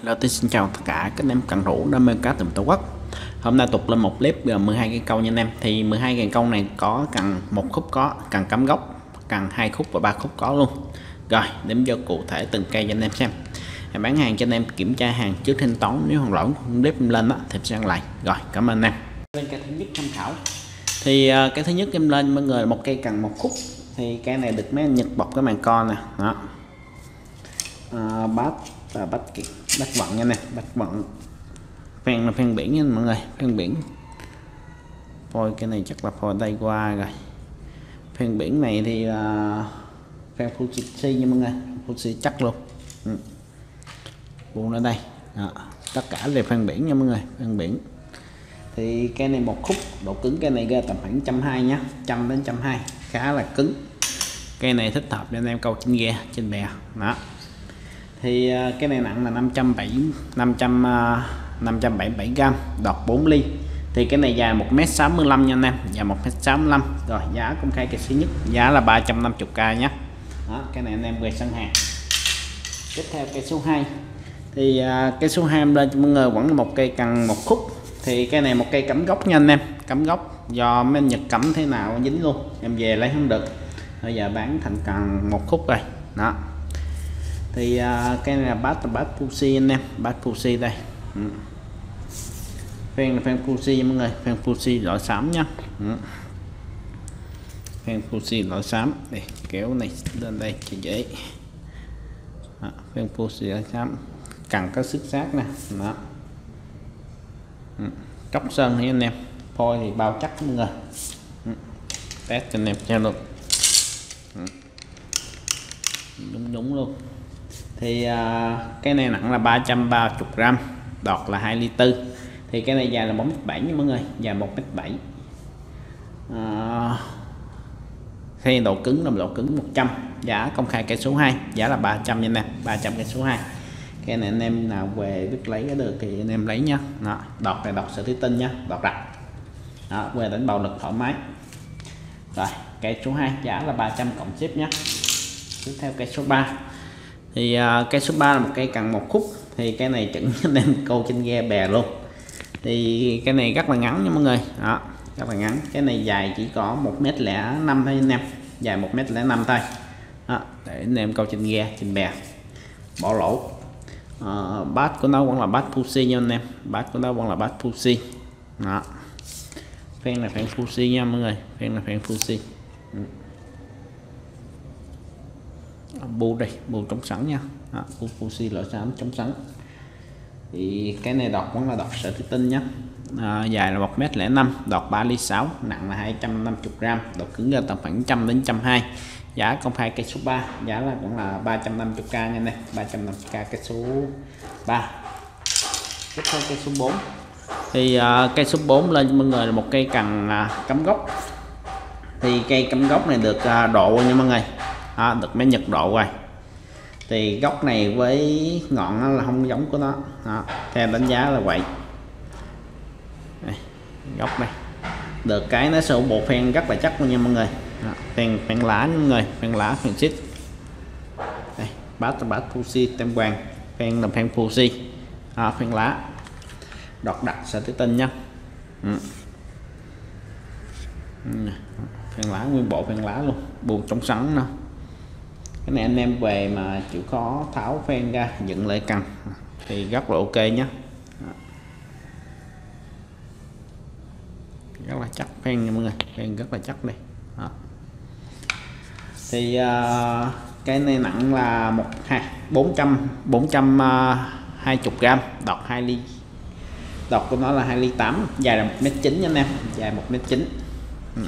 Hello, tôi xin chào tất cả các anh em cần thủ đam mê cá tầm tổ quốc. Hôm nay tục lên một clip gồm 12 cây câu nha anh em. Thì 12 cây câu này có cần một khúc có cần cắm gốc cần hai khúc và ba khúc có luôn. Rồi điểm vô cụ thể từng cây cho anh em xem. Em bán hàng cho anh em kiểm tra hàng trước thanh toán nếu không lỗi clip lên đó thì sẽ lại. Rồi cảm ơn anh em. Lên cây thứ nhất tham khảo. Thì uh, cái thứ nhất em lên mọi người một cây cần một khúc. Thì cây này được mấy anh nhật bọc cái màn con nè. Đó à, bát và bát bát vận nha nè bát vận phen là phen biển nha mọi người phen biển. Phôi cái này chắc là phôi tay qua rồi. Phen biển này thì uh, phen Fuji nha mọi người Fuji chắc luôn. Ừ. buông ở đây. Đó. tất cả là phen biển nha mọi người phen biển. Thì cái này một khúc độ cứng cái này ra tầm khoảng trăm hai nhá trăm đến trăm hai khá là cứng. Cây này thích hợp cho anh em câu trên ghe trên bè. Đó thì à, cái này nặng là 570 500 577 gram đọt 4 ly. Thì cái này dài 1m65 nha anh em dài 1m65 rồi giá công khai cây thứ nhất giá là 350k nhé đó, cái này anh em về sân hàng. Tiếp theo cây số 2 thì uh, cây số 2 lên cho mọi người vẫn là một cây cần một khúc. Thì cái này một cây cắm gốc nha anh em cắm gốc. Do mấy anh nhật cắm thế nào dính luôn em về lấy không được. Bây giờ bán thành cần một khúc rồi. Đó thì uh, cái này là bát là bát Fuji anh em. Bát Fuji đây. Ừ. phen là phen Fuji mọi người. Phen Fuji loại xám nhá ừ. phen Fuji loại xám đây kéo này lên đây cho dễ. Đó, phen Fuji loại xám cần có sức sát nè. Đó. Ừ. cốc sơn thì anh em phôi thì bao chắc mọi người. Ừ. test cho anh em cho luôn. Ừ. đúng đúng luôn thì uh, cái này nặng là 330 gram đọt là 2 ly tư. Thì cái này dài là 1m7 nha mọi người dài 1m7 uh, à, thì độ cứng là độ cứng 100 giá công khai cái số 2 giá là 300 nha anh em 300 cái số 2 cái này anh em nào về biết lấy được thì anh em lấy nha. Đó, đọt này đọc sợi thủy tinh nha đọc đặt đó, về đánh bầu lực thoải mái. Rồi cái số 2 giá là 300 cộng ship nhé tiếp theo cái số 3 thì à, uh, cây số 3 là một cây cần một khúc. Thì cái này chuẩn anh em câu trên ghe bè luôn. Thì cái này rất là ngắn nha mọi người. Đó rất là ngắn. Cái này dài chỉ có một mét lẻ năm thôi anh em. Dài một mét lẻ năm thôi. Đó, để anh em câu trên ghe trên bè. Bỏ lỗ. Ờ, à, bát của nó vẫn là bát Fuji nha anh em. Bát của nó vẫn là bát Fuji đó. Phen là phen Fuji nha mọi người. Phen là phen Fuji ừ bu đây bu chống sẵn nha. Đó, bu Fuji loại xám chống sẵn. Thì cái này đọc vẫn là đọc sợi thủy tinh nhé à, dài là 1 mét lẻ năm đọc 3 ly 6 nặng là 250 gram đọc cứng ra tầm khoảng 100 đến trăm hai. Giá công khai cây số 3 giá là cũng là 350k nha này 350k cây số 3 tiếp theo cây số 4 thì uh, cây số 4 lên cho mọi người là một cây cần uh, à, cắm gốc. Thì cây cắm gốc này được uh, độ nha mọi người đó, được mấy nhiệt độ rồi. Thì gốc này với ngọn nó là không giống của nó. Đó, theo đánh giá là vậy. Đây, gốc này. Được cái nó sổ bộ phen rất là chắc luôn nha mọi người. Đó, phen phen lá mọi người phen lá phen xít. Đây bát bát Fuji tem vàng phen là phen Fuji à, phen lá. Đọt đặt sẽ tới tinh nhá ừ. Ừ. phen lá nguyên bộ phen lá luôn. Buồn trong sắn nữa cái này anh em về mà chịu khó tháo phen ra dựng lại cần thì rất là ok nhé rất là chắc phen nha mọi người phen rất là chắc đây. Đó. thì uh, cái này nặng là một hai bốn trăm bốn trăm à, hai chục gram đọt hai ly. Đọt của nó là hai ly tám dài là một mét chín nha anh em dài một mét chín. Ừ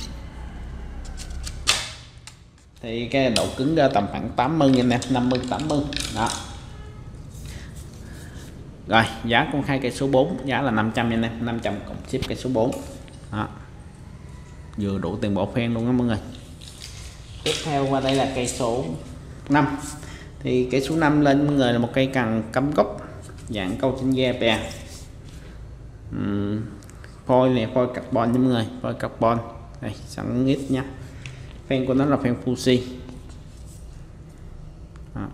thì cái độ cứng ra tầm khoảng 80 nha em 50 80 đó. Rồi giá công khai cây số 4 giá là 500 nha em 500 cộng ship cây số 4 đó. Vừa đủ tiền bỏ phen luôn đó mọi người. Tiếp theo qua đây là cây số 5 thì cây số 5 lên mọi người là một cây cần cắm gốc dạng câu trên ghe bè. Uhm, phôi này phôi carbon nha mọi người phôi carbon. Đây sẵn ít nha fan của nó là fan Fuji. À,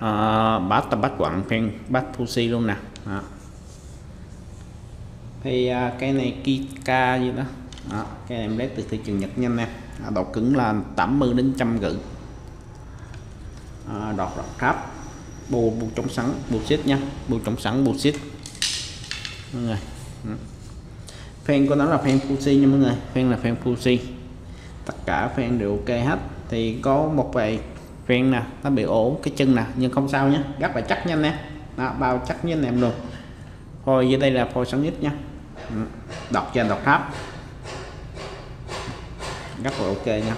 à bát ta bát quặng fan bát Fuji luôn nè. À. thì à, cái này Kika gì đó. à, cái này em lấy từ thị trường Nhật nhanh nè. À, độ cứng là 80 đến trăm gự à, đọt đọt tháp bù bù chống sắn bù xít nha. Bù chống sắn bù xít. Mọi người. Ừ fan của nó là fan Fuji nha mọi người. Fan là fan Fuji tất cả fan đều ok hết. Thì có một vài fan nè nó bị ổ cái chân nè nhưng không sao nhé rất là chắc nha anh em. Đó, bao chắc với anh em luôn. Thôi dưới đây là phôi sáng nhất nha. Ừ, đọc trên đọc tháp rất là ok nha.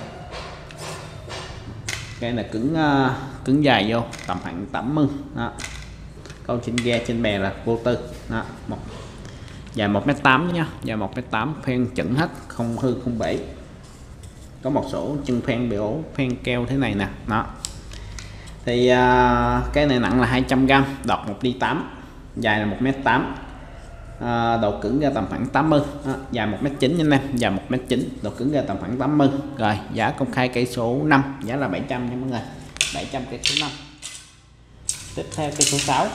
Cái là cứng uh, cứng dài vô tầm khoảng 80 đó. Câu trên ghe trên bè là vô tư. Đó một dài 1m8 nha. Dài 1m8 phen chuẩn hết không hư không bể. Có một số chân phen bị ổ phen keo thế này nè. Đó. Thì à, cái này nặng là 200g đọc 1 đi 8 dài là 1m8 à, độ cứng ra tầm khoảng 80 à, dài 1m9 nha em dài 1m9 độ cứng ra tầm khoảng 80 rồi giá công khai cây số 5 giá là 700 nha mọi người. 700 cây số 5 tiếp theo cây số 6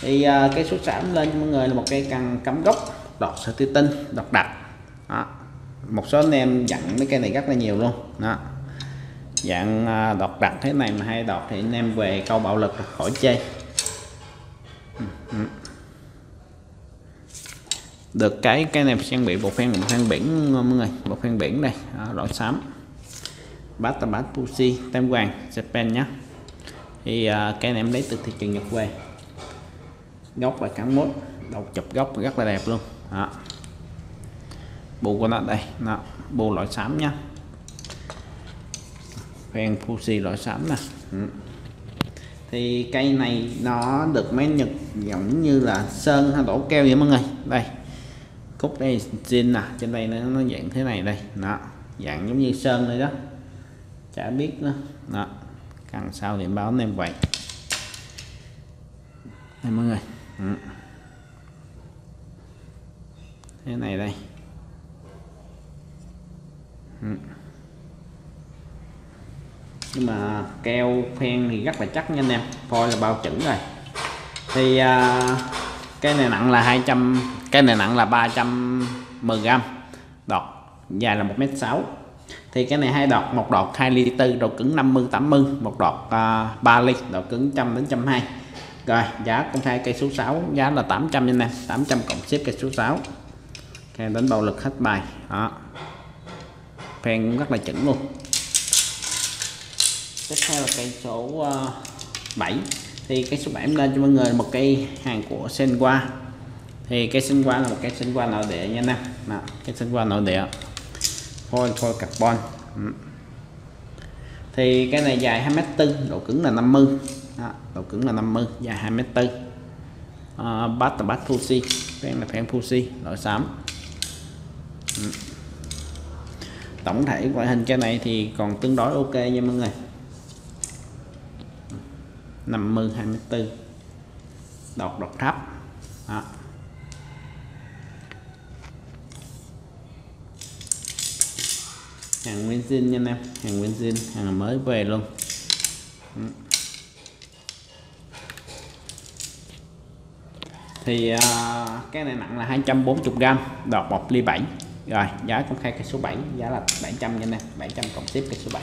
thì à, cây số 6 lên mọi người là một cây cần cắm gốc đọt sợi tươi tinh đọt đặc. Đó. một số anh em dặn mấy cây này rất là nhiều luôn. Đó. Dạng à, đọt đặc thế này mà hay đọt thì anh em về câu bạo lực khỏi chơi. được cái cái này trang bị bộ phen bộ phen biển mọi người bộ phen biển đây. Đó, loại xám. Bát tà bát pussy tem vàng japan nhé thì uh, cái này em lấy từ thị trường nhật về góc là cán mốt đầu chụp góc rất là đẹp luôn đó. bộ của nó đây. Nó bộ loại xám nhá phen Fuji loại xám nè. Ừ. thì cây này nó được mấy nhật giống như là sơn hay đổ keo vậy mọi người? Đây. Cúc đây zin nè. Trên đây nó, nó dạng thế này đây. Nó dạng giống như sơn đây đó. Chả biết nữa. Đó. Càng sau thì báo em vậy. Đây mọi người. Ừ thế này đây. Ừ. Nhưng mà keo phen thì rất là chắc nha anh em. Phôi là bao chuẩn rồi. Thì à, cái này nặng là 200 cái này nặng là 310 gram. Đọt dài là 1m6 thì cái này hai đọt một đọt 2 ly tư độ cứng 50 80 một đọt à, 3 ly độ cứng 100 đến 120 rồi giá công khai cây số 6 giá là 800 nha nè 800 cộng ship cây số 6 kèm đến bạo lực hết bài. Đó. Phen cũng rất là chuẩn luôn. Tiếp theo là cây số ờ, uh, 7 thì cái số 7 em lên cho mọi người một cây hàng của Senwa thì cây sinh qua là một cây sinh qua nội địa nha nè Nào, cái sinh qua nội địa. Phôi phôi carbon. Ừ. thì cái này dài 2m4 độ cứng là 50 Đó, độ cứng là 50 dài 2m4 à, ờ, bát là bát Fuji phen là phen Fuji loại xám tổng thể ngoại hình cái này thì còn tương đối ok nha mọi người. 50 24 đọt đọt thấp. Đó. hàng nguyên zin nha anh em. Hàng nguyên zin hàng mới về luôn. Thì uh, cái này nặng là 240g đọt 1 ly 7 rồi giá công khai cây số 7 giá là 700 nha nè 700 cộng tiếp cây số 7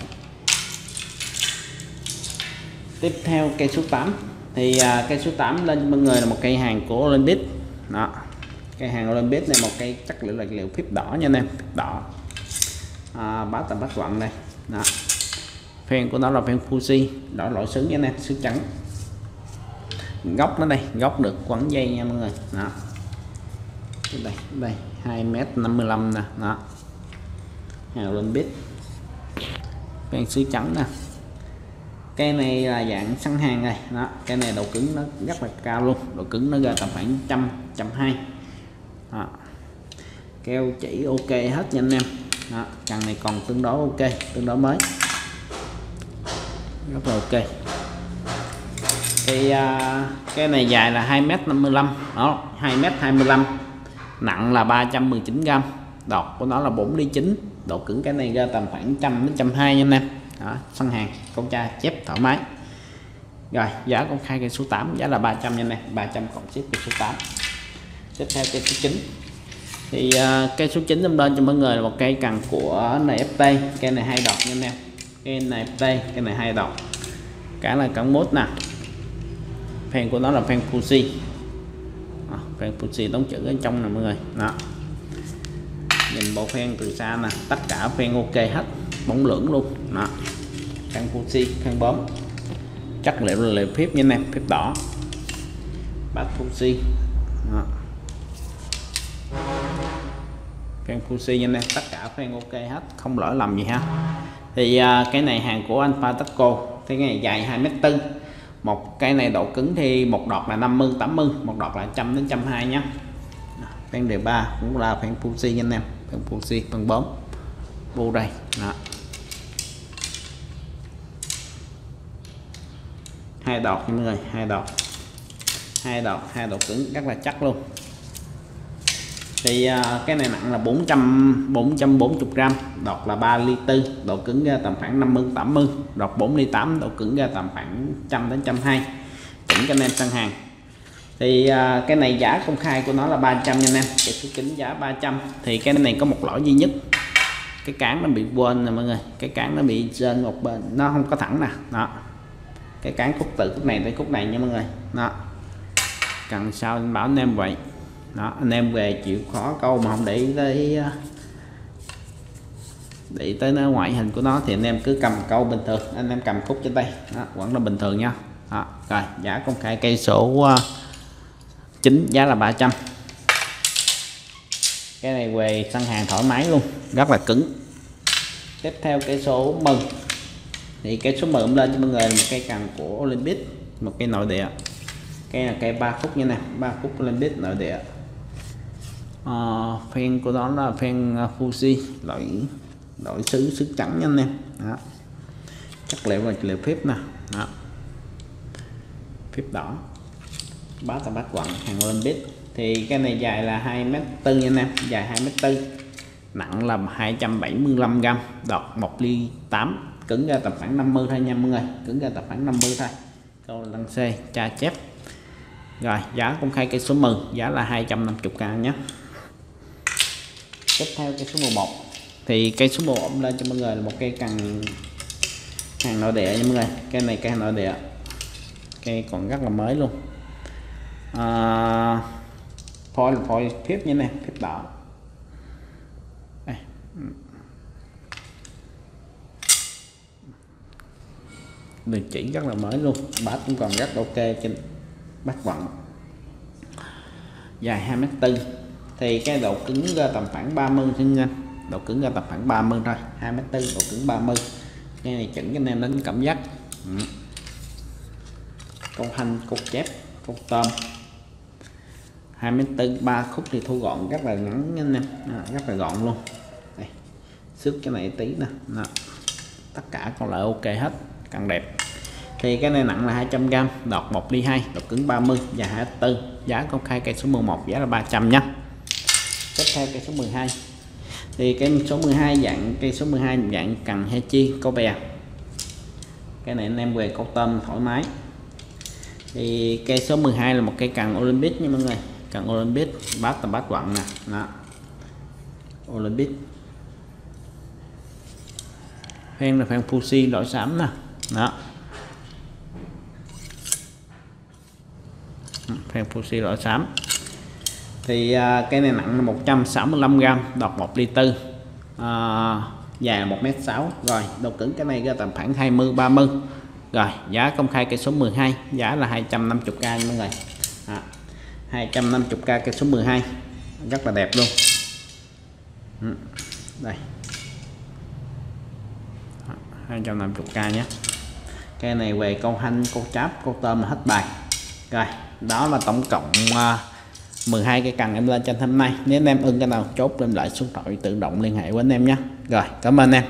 tiếp theo cây số 8 thì uh, cây số 8 lên mọi người là một cây hàng của Olympic. Đó cây hàng Olympic này một cây chất liệu là liệu phíp đỏ nha anh em đỏ. À, báo tầm bắt quặng này đó. Phen của nó là phen Fuji đỏ loại sứ nha nè sứ trắng. Góc nó đây góc được quấn dây nha mọi người đó đây đây 2 m 55 nè đó. Hàng lên bít phen sứ trắng nè. Cái này là dạng săn hàng này đó. Cái này độ cứng nó rất là cao luôn. Độ cứng nó ra tầm khoảng trăm trăm hai. Keo chỉ ok hết nha anh em. Đó, cần này còn tương đối ok tương đối mới. Rất là ok. Thì à, cái này dài là 2m55 đó 2m25 nặng là 319g đọt của nó là 4 ly 9 độ cứng cái này ra tầm khoảng trăm đến trăm hai anh em. Đó sân hàng con cha chép thoải mái. Rồi giá công khai cây số 8 giá là 300 nha này 300 cộng ship cây số 8 tiếp theo cây số 9 thì à, uh, cây số 9 hôm lên cho mọi người là một cây cần của NFT cây này hai đọc nha anh em. Cây này đây cây này hai đọc cả là cắn mốt nè. Fan của nó là fan Fuji à, fan Fuji đóng chữ ở trong nè mọi người. Đó. Nhìn bộ phen từ xa nè tất cả phen ok hết bóng lưỡng luôn. Đó. Fan Fuji fan bóm chất liệu là liệu phép như này phép đỏ. Bát Fuji đó. phen Fuji như này tất cả phen ok hết không lỗi lầm gì ha. Thì uh, cái này hàng của anh Taco cái này dài 2 mét tư một cái này độ cứng thì một đọt là 50 80 một đọt là 100 đến 120 nhé phen đề 3 cũng là phen Fuji nha anh em. Phen Fuji phần 4 bu đây. Đó. hai đọt mọi người, hai đọt. Hai đọt hai đọt cứng, rất là chắc luôn thì uh, cái này nặng là 400 440 gram đọt là 3 ly tư độ cứng ra tầm khoảng 50 80 đọt 4 ly 8 độ cứng ra tầm khoảng 100 đến 120 chỉnh cho anh em săn hàng. Thì uh, cái này giá công khai của nó là 300 nha anh em cái số kính giá 300 thì cái này có một lỗi duy nhất cái cán nó bị quên nè mọi người cái cán nó bị trên một bên nó không có thẳng nè đó. Cái cán khúc từ khúc này tới khúc này nha mọi người đó. Cần sao anh bảo anh em vậy? Đó anh em về chịu khó câu mà không để ý tới à, để ý tới nó ngoại hình của nó thì anh em cứ cầm câu bình thường anh em cầm khúc trên tay. Đó, vẫn là bình thường nha. Đó, rồi giá công khai cây số à, uh, 9 giá là 300 cái này về săn hàng thoải mái luôn rất là cứng. Tiếp theo cây số mừng. Thì cây số mừng lên cho mọi người là một cây cần của Olympic một cây nội địa. Cây là cây ba khúc như này ba khúc Olympic nội địa à, fan của nó là phen ờ, Fuji loại loại sứ sứ trắng nha anh em. Đó. chắc liệu là liệu phép nè. Đó. phép đỏ. Bá tà bát quặng hàng lên Olympic thì cái này dài là 2 mét tư nha anh em. Dài 2 mét tư. Nặng là 275 gram. Đọt 1 ly 8 cứng ra tầm khoảng 50 thôi nha mọi người. Cứng ra tầm khoảng 50 thôi. Câu lăng xe tra chép. Rồi giá công khai cây số 10 giá là 250k nhé tiếp theo cây số 11 thì cây số 11 lên cho mọi người là một cây cần hàng nội địa nha mọi người. Cây này cây nội địa. Cây còn rất là mới luôn. À, phôi là phôi phép như này phép đỏ. Đây. đường chỉ rất là mới luôn. Bát cũng còn rất ok trên bát vận dài 2 mét tư thì cái độ cứng ra tầm khoảng 30 xin nha độ cứng ra tầm khoảng 30 thôi 2 mét tư độ cứng 30 cái này chỉnh cho anh em đến cảm giác. Ừ. câu hành cục chép cục tôm. 2 mét tư ba khúc thì thu gọn rất là ngắn nha anh em. À, rất là gọn luôn. Đây xước cái này tí nè. Đó. tất cả còn lại ok hết càng đẹp. Thì cái này nặng là 200g đọt 1 ly 2 độ cứng 30 và 24 giá công khai cây số 11 giá là 300 nha tiếp theo cây số 12 thì cây số 12 dạng, cây số 12 dạng cần hay chi câu bè. Cái này anh em về câu tôm thoải mái. Thì cây số 12 là một cây cần Olympic nha mọi người. Cần Olympic, bát tầm bát quặng nè. Đó. Olympic. Phen là phen Fuji loại xám nè. Đó. Phen Fuji loại xám thì à, cái này nặng 165 g đọt 1 ly tư. À, dài 1m6 rồi độ cứng cái này ra tầm khoảng 20 30 rồi giá công khai cây số 12 giá là 250k mọi người à, 250k cây số 12 rất là đẹp luôn. Ừ, đây. À, 250k nhé. Cây này về câu hanh câu cháp câu tôm là hết bài. Rồi đó là tổng cộng uh, 12 cái cần em lên trên hôm nay. Nếu anh em ưng cái nào, chốt lên lại số điện thoại tự động liên hệ với anh em nhé. Rồi, cảm ơn em.